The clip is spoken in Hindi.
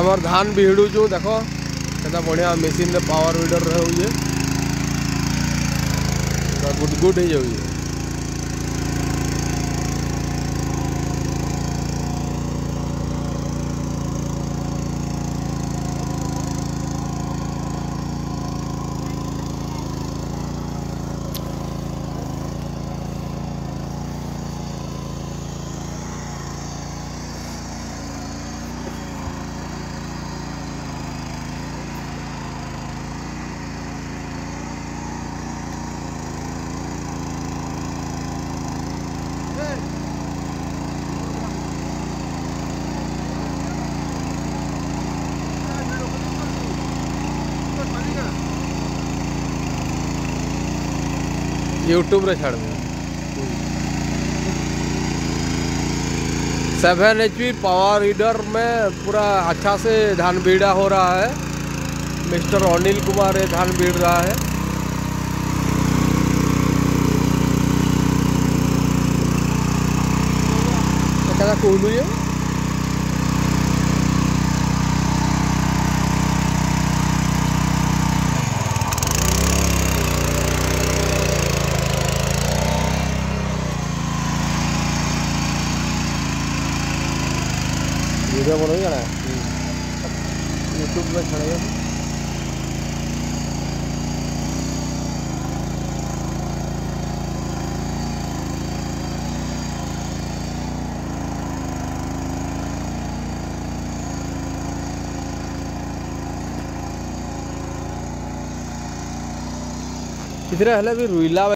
आमर धान भी हिड़ू देख के बढ़िया मेसीन पावर विडर रही गुड गुड हो जाए छाड़ दे। Seven H P power weeder में पूरा अच्छा से धान बीड़ा हो रहा है। मिस्टर अनिल कुमार ये धान बीड़ रहा है। क्या कहलू ये वीडियो बनाइए ना यूट्यूब में छड़ेगा कितने हेल्ले भी रुईला